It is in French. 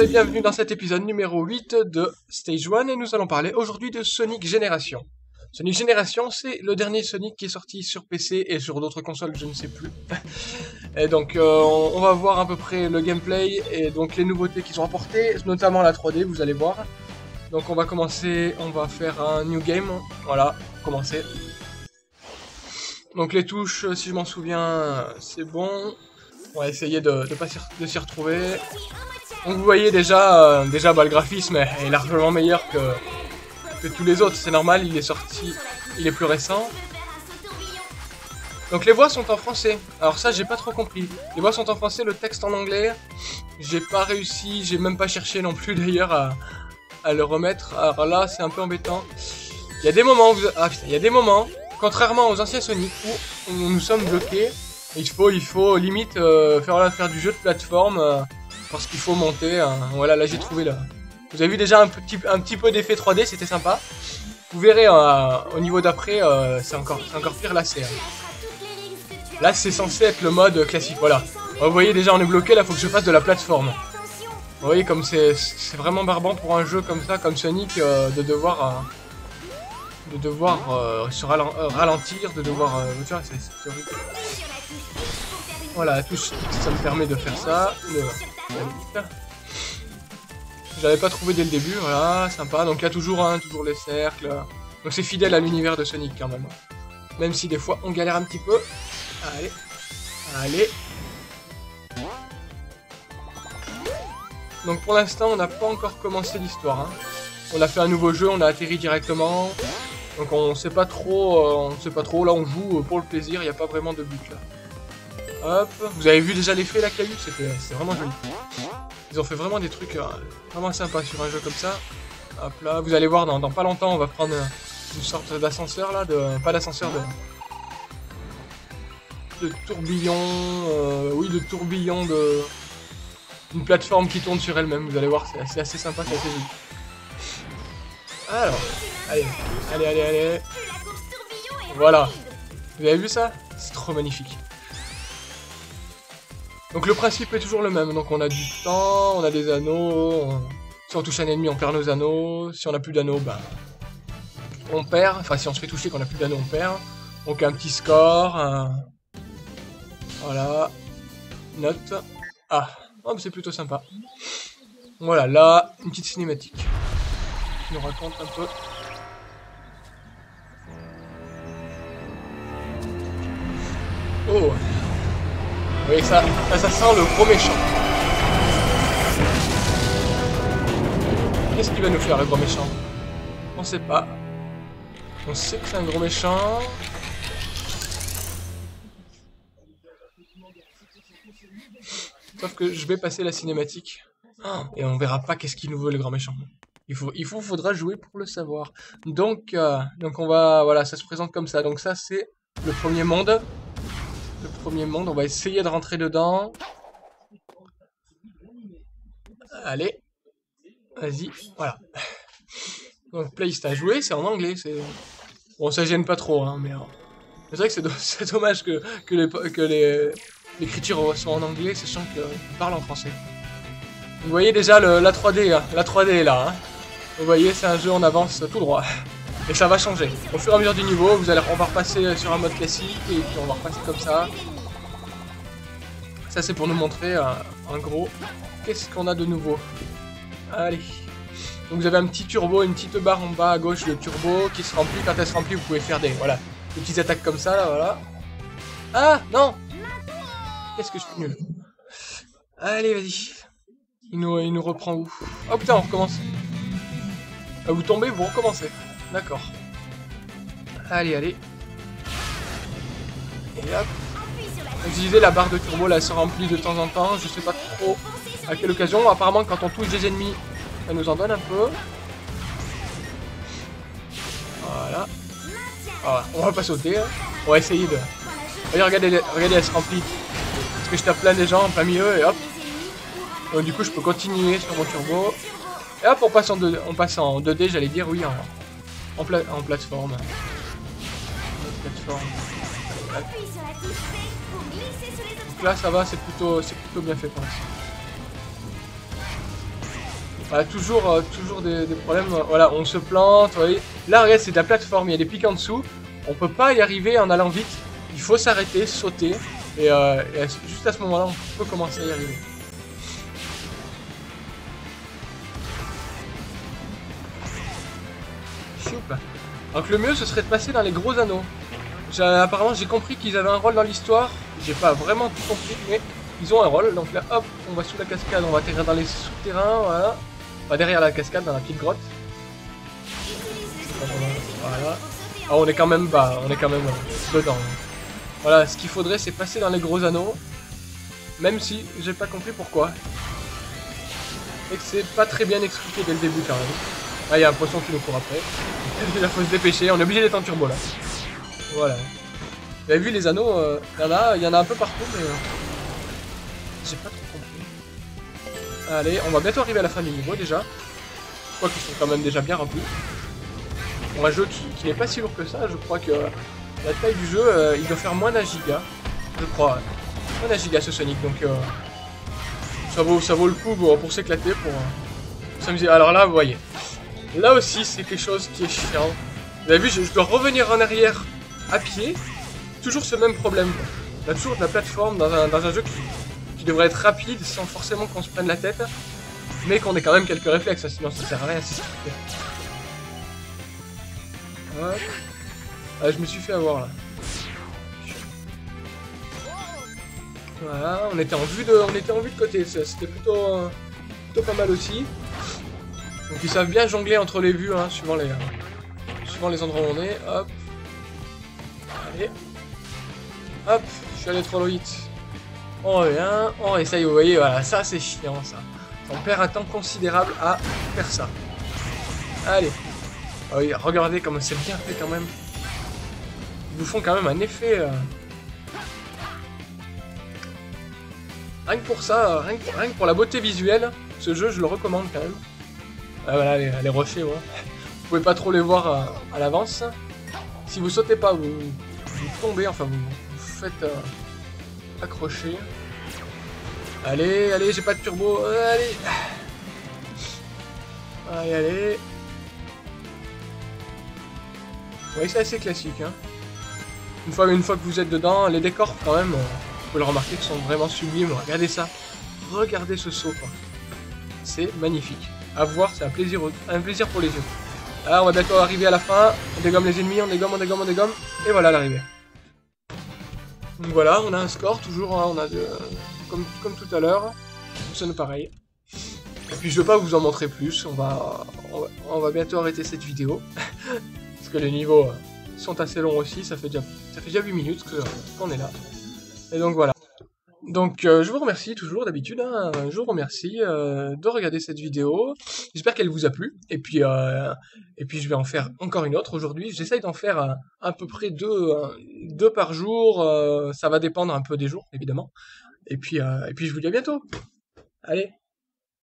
Et bienvenue dans cet épisode numéro 8 de Stage 1 et nous allons parler aujourd'hui de Sonic Génération. Sonic Génération c'est le dernier Sonic qui est sorti sur PC et sur d'autres consoles je ne sais plus. et donc euh, on va voir à peu près le gameplay et donc les nouveautés qu'ils ont apportées, notamment la 3D vous allez voir. Donc on va commencer, on va faire un new game, voilà, commencer. Donc les touches, si je m'en souviens, c'est bon. On va essayer de, de pas de s'y retrouver. Donc vous voyez déjà, euh, déjà bah, le graphisme est, largement meilleur que, que tous les autres, c'est normal, il est sorti, il est plus récent. Donc les voix sont en français. Alors ça j'ai pas trop compris. Les voix sont en français, le texte en anglais. J'ai pas réussi, j'ai même pas cherché non plus d'ailleurs à, à, le remettre. Alors là c'est un peu embêtant. Il y a des moments, ah, il y a des moments, contrairement aux anciens Sonic où nous sommes bloqués il faut, il faut limite euh, faire, faire du jeu de plateforme euh, parce qu'il faut monter. Hein. Voilà, là j'ai trouvé là. Vous avez vu déjà un petit, un petit peu d'effet 3D, c'était sympa. Vous verrez euh, au niveau d'après, c'est encore, encore pire là. C'est là c'est censé être le mode classique. Voilà. Vous voyez déjà on est bloqué, là faut que je fasse de la plateforme. Vous voyez comme c'est vraiment barbant pour un jeu comme ça, comme Sonic, de devoir de devoir se ralentir, de devoir... c'est horrible. Voilà, ça me permet de faire ça. J'avais pas trouvé dès le début, voilà, sympa. Donc il y a toujours, un, toujours les cercles. Donc c'est fidèle à l'univers de Sonic quand même. Même si des fois on galère un petit peu. Allez, allez. Donc pour l'instant on n'a pas encore commencé l'histoire. Hein. On a fait un nouveau jeu, on a atterri directement. Donc on sait pas trop, euh, on sait pas trop, là on joue pour le plaisir, il n'y a pas vraiment de but là. Hop, vous avez vu déjà l'effet là qu'il y a eu C'est vraiment joli. Ils ont fait vraiment des trucs euh, vraiment sympas sur un jeu comme ça. Hop là, vous allez voir, dans, pas longtemps, on va prendre une sorte d'ascenseur là, de pas d'ascenseur, de, de tourbillon, euh, oui, de tourbillon de une plateforme qui tourne sur elle-même. Vous allez voir, c'est assez, sympa, c'est assez joli. Alors, allez, allez, allez, allez. Voilà. Vous avez vu ça? C'est trop magnifique. Donc le principe est toujours le même, donc on a du temps, on a des anneaux, si on touche un ennemi on perd nos anneaux, si on a plus d'anneaux, ben on perd, enfin si on se fait toucher qu'on a plus d'anneaux on perd, donc un petit score, voilà, note, ah, oh, c'est plutôt sympa. Voilà, là, une petite cinématique qui nous raconte un peu. Oh oui, ça, ça sent le gros méchant. Qu'est-ce qu'il va nous faire, le gros méchant? On sait pas. On sait que c'est un gros méchant. Sauf que je vais passer la cinématique. Et on verra pas qu'est-ce qu'il nous veut, le grand méchant. Il faut, il faut, faudra jouer pour le savoir. Donc, euh, donc on va, voilà, ça se présente comme ça. Donc ça, c'est le premier monde premier monde. On va essayer de rentrer dedans. Allez. Vas-y. Voilà. Donc, Place, à joué, c'est en anglais. Bon, ça gêne pas trop, hein, mais... Euh, c'est vrai que c'est dommage que, les, que les, l'écriture soit en anglais, sachant qu'ils parlent en français. Vous voyez déjà le, la 3D, hein. la 3D est là. Hein. Vous voyez, c'est un jeu, on avance tout droit. Et ça va changer. Au fur et à mesure du niveau, vous allez, on va repasser sur un mode classique et puis on va repasser comme ça. Ça c'est pour nous montrer euh, en gros qu'est-ce qu'on a de nouveau. Allez. Donc vous avez un petit turbo, une petite barre en bas à gauche de turbo qui se remplit. Quand elle se remplit, vous pouvez faire des voilà des petites attaques comme ça là, voilà. Ah non Qu'est-ce que je suis nul. Allez, vas-y. Il nous, il nous reprend où Oh putain, on recommence. Ah, vous tombez, vous recommencez. D'accord. Allez, allez. Et hop. Utilisez la barre de turbo, là, elle se remplit de temps en temps. Je sais pas trop à quelle occasion. Apparemment, quand on touche des ennemis, elle nous en donne un peu. Voilà. On va pas sauter. Hein. On va essayer de... regardez, regardez, elle se remplit. Parce que je tape plein des gens en plein et hop. Donc du coup, je peux continuer sur mon turbo. Et hop, on passe en, 2, on passe en 2D, j'allais dire, oui, en, en, en plateforme. là ça va, c'est plutôt, plutôt bien fait pour l'instant. Voilà, toujours, euh, toujours des, problèmes. Voilà, on se plante, vous voyez. Là, regarde, c'est de la plateforme, il y a des pics en dessous. On peut pas y arriver en allant vite. Il faut s'arrêter, sauter. Et, euh, juste à ce moment-là, on peut commencer à y arriver. Donc le mieux, ce serait de passer dans les gros anneaux. Apparemment, j'ai compris qu'ils avaient un rôle dans l'histoire. J'ai pas vraiment tout compris, mais ils ont un rôle. Donc là, hop, on va sous la cascade, on va atterrir dans les souterrains, voilà. Va derrière la cascade, dans la petite grotte. Voilà. Ah, on est quand même bas, on est quand même dedans. Voilà, ce qu'il faudrait, c'est passer dans les gros anneaux. Même si j'ai pas compris pourquoi. Et que c'est pas très bien expliqué dès le début quand même. Ah, il y a un poisson qui nous court après. Il faut se dépêcher, on est obligé d'être en turbo là. Voilà. Vous avez vu les anneaux, euh, il y en a, il y en a un peu partout, mais euh, j'ai pas trop compris. Allez, on va bientôt arriver à la fin du niveau déjà. Je crois qu'ils sont quand même déjà bien remplis. Pour un jeu qui, n'est pas si lourd que ça, je crois que la taille du jeu, euh, il doit faire moins d'un giga, je crois. Moins d'un giga ce Sonic, donc ça vaut, ça vaut le coup pour, s'éclater, pour, pour s'amuser. Alors là, vous voyez, Là aussi, c'est quelque chose qui est chiant. Vous avez vu, je, dois revenir en arrière à pied. Toujours ce même problème. On a toujours de la plateforme dans un, jeu qui, devrait être rapide sans forcément qu'on se prenne la tête. Mais qu'on ait quand même quelques réflexes, hein, sinon ça sert à rien. Ah, je me suis fait avoir là. Voilà, on était en vue de, on était en vue de côté, c'était plutôt, plutôt pas mal aussi. Donc ils savent bien jongler entre les vues, hein, suivant, les, euh, suivant les endroits où on est. Hop. Allez. Hop, je suis allé trop vite. On revient, on essaye, vous voyez, voilà, ça c'est chiant ça. On perd un temps considérable à faire ça. Allez. Ah regardez comme c'est bien fait quand même. Ils vous font quand même un effet... Euh, rien que pour ça, rien que pour la beauté visuelle, ce jeu je le recommande quand même. Ah voilà, les, rochers, ouais. Vous pouvez pas trop les voir euh, à, l'avance. Si vous sautez pas, vous, tombez, enfin vous vous faites euh, accrocher. Allez, allez, j'ai pas de turbo, allez Allez, allez Oui, c'est assez classique, hein. Une fois, une fois que vous êtes dedans, les décors, quand même, euh, vous pouvez le remarquer, sont vraiment sublimes. Regardez ça. Regardez ce saut. C'est magnifique à voir, c'est un plaisir, pour les yeux. Alors on va bientôt arriver à la fin, on dégomme les ennemis, on dégomme, on dégomme, on dégomme, et voilà l'arrivée. Donc voilà, on a un score toujours, hein, on a de, comme, tout à l'heure, nous pareil. Et puis je veux pas vous en montrer plus, on va, on va, bientôt arrêter cette vidéo, parce que les niveaux sont assez longs aussi, ça fait déjà, ça fait déjà 8 minutes qu'on est là. Et donc voilà. Donc euh, je vous remercie toujours d'habitude, hein, je vous remercie euh, de regarder cette vidéo. J'espère qu'elle vous a plu. Et puis euh, et puis je vais en faire encore une autre aujourd'hui. J'essaye d'en faire à peu près deux, deux par jour. ça va dépendre un peu des jours évidemment. Et puis et puis je vous dis à bientôt. Allez.